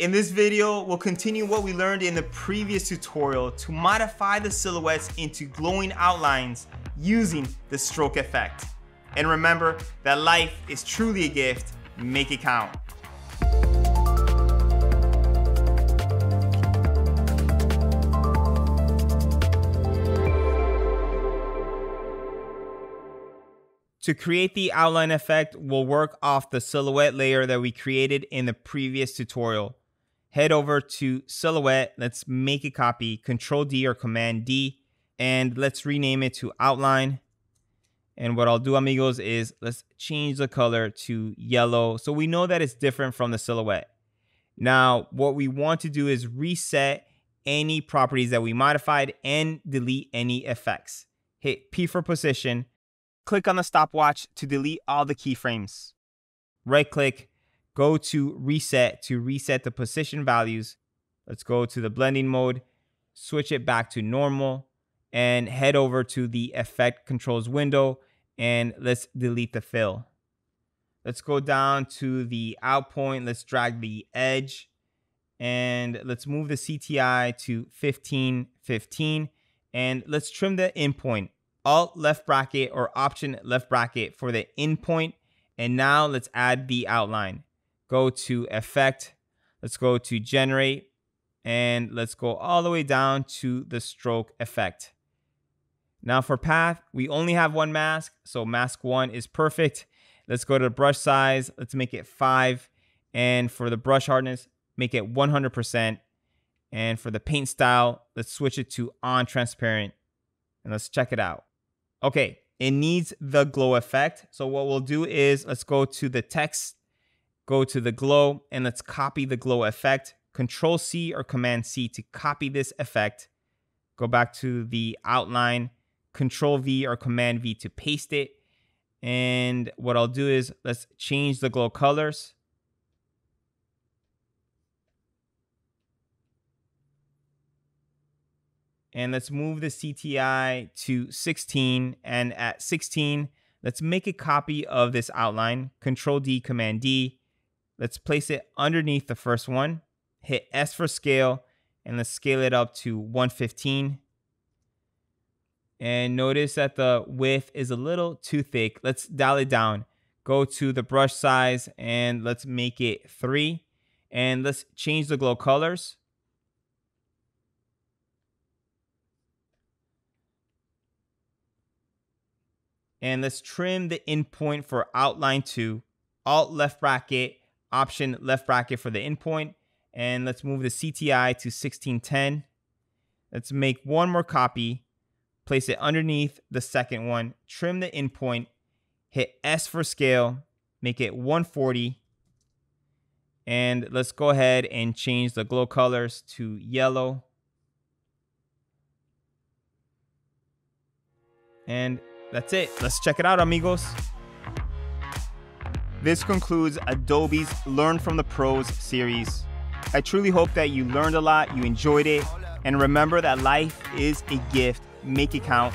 In this video, we'll continue what we learned in the previous tutorial to modify the silhouettes into glowing outlines using the stroke effect. And remember that life is truly a gift, make it count. To create the outline effect, we'll work off the silhouette layer that we created in the previous tutorial head over to silhouette. Let's make a copy, control D or command D, and let's rename it to outline. And what I'll do, amigos, is let's change the color to yellow. So we know that it's different from the silhouette. Now, what we want to do is reset any properties that we modified and delete any effects. Hit P for position, click on the stopwatch to delete all the keyframes. Right click, go to reset to reset the position values. Let's go to the blending mode, switch it back to normal, and head over to the effect controls window and let's delete the fill. Let's go down to the out point. Let's drag the edge and let's move the CTI to 15, 15. And let's trim the in point. Alt left bracket or option left bracket for the in. And now let's add the outline go to effect, let's go to generate, and let's go all the way down to the stroke effect. Now for path, we only have one mask, so mask one is perfect. Let's go to brush size, let's make it five. And for the brush hardness, make it 100%. And for the paint style, let's switch it to on transparent and let's check it out. Okay, it needs the glow effect. So what we'll do is let's go to the text go to the glow and let's copy the glow effect. Control C or Command C to copy this effect. Go back to the outline, Control V or Command V to paste it. And what I'll do is let's change the glow colors. And let's move the CTI to 16. And at 16, let's make a copy of this outline. Control D, Command D Let's place it underneath the first one. Hit S for scale and let's scale it up to 115. And notice that the width is a little too thick. Let's dial it down. Go to the brush size and let's make it three. And let's change the glow colors. And let's trim the in point for outline two. Alt left bracket option left bracket for the in point. And let's move the CTI to 1610. Let's make one more copy, place it underneath the second one, trim the in point, hit S for scale, make it 140. And let's go ahead and change the glow colors to yellow. And that's it. Let's check it out, amigos. This concludes Adobe's Learn from the Pros series. I truly hope that you learned a lot, you enjoyed it, and remember that life is a gift. Make it count